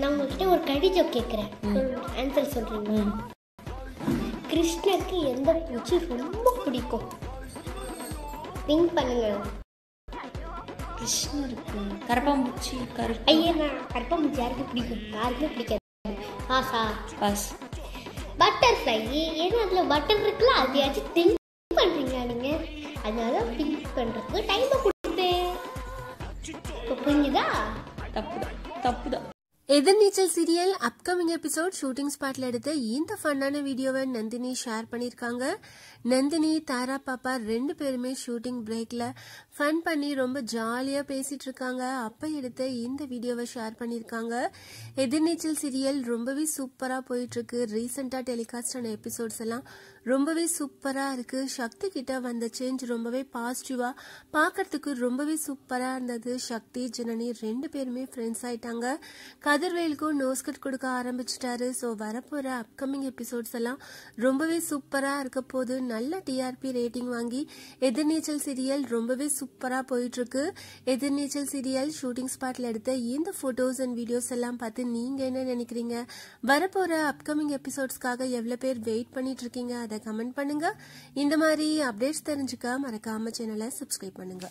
நான் உங்ககிட்ட ஒரு கடிதம் கேட்குறேன். ஆன்சர் சொல்றீங்களா? கிருஷ்ணருக்கு எந்த பூச்சி ரொம்ப பிடிக்கும்? திங்க் பண்ணுங்க. கிருஷ்ணருக்கு கரப்பாம்பூச்சி கருப்பு. ஐயா நான் கற்பம்பூச்சி யாருக்கு பிடிக்கும்? யாருக்குமே பிடிக்காது. ஆசா. பாஸ் பட்டர்ஃப்ளை ஏன்னா அதில் பட்டர் இருக்குல்ல? அதையாச்சும் திங்க் பண்ணுறீங்களா நீங்கள் அதனால தான் திங்க் பண்ணுறதுக்கு டைமை கொடுத்தேன். இப்போ புரிஞ்சுதா? タップだタップだ Ethirneechal serial upcoming episode shooting ஸ்பாட்ல எடுத்த இந்த ஃபன்னான வீடியோவை நந்தினி ஷேர் பண்ணியிருக்காங்க. நந்தினி தாரா பாப்பா ரெண்டு பேருமே ஷூட்டிங் பிரேக்ல ஃபன் பண்ணி ரொம்ப ஜாலியா பேசிட்டு இருக்காங்க அப்ப எடுத்த இந்த வீடியோவை ஷேர் பண்ணியிருக்காங்க. எதிர்நீச்சல் சீரியல் ரொம்பவே சூப்பரா போயிட்டு இருக்கு ரீசெண்டா டெலிகாஸ்ட் ஆன எபிசோட்ஸ் எல்லாம் ரொம்பவே சூப்பரா இருக்கு. சக்தி கிட்ட வந்த சேஞ்ச் ரொம்பவே பாசிட்டிவா பார்க்கறதுக்கு ரொம்பவே சூப்பரா இருந்தது. சக்தி ஜனனி ரெண்டு பேருமே ஃப்ரெண்ட்ஸ் ஆயிட்டாங்க. கதிர்வேலுக்கும் நோஸ்கட் கொடுக்க ஆரம்பிச்சிட்டாரு. ஸோ வரப்போற அப்கமிங் எபிசோட்ஸ் எல்லாம் ரொம்பவே சூப்பராக இருக்க போது நல்ல டிஆர்பி ரேட்டிங் வாங்கி எதிர்நீச்சல் சீரியல் ரொம்பவே சூப்பராக போயிட்டு இருக்கு எதிர்நீச்சல் சீரியல் ஷூட்டிங் ஸ்பாட்ல எடுத்த இந்த போட்டோஸ் அண்ட் வீடியோஸ் எல்லாம் பார்த்து நீங்க என்ன நினைக்கிறீங்க? வரப்போற அப்கமிங் எபிசோட்ஸ்க்காக எவ்வளோ பேர் வெயிட் பண்ணிட்டு இருக்கீங்க? அதை கமெண்ட் பண்ணுங்க. இந்த மாதிரி அப்டேட்ஸ் தெரிஞ்சுக்க மறக்காம சேனலை சப்ஸ்கிரைப் பண்ணுங்க.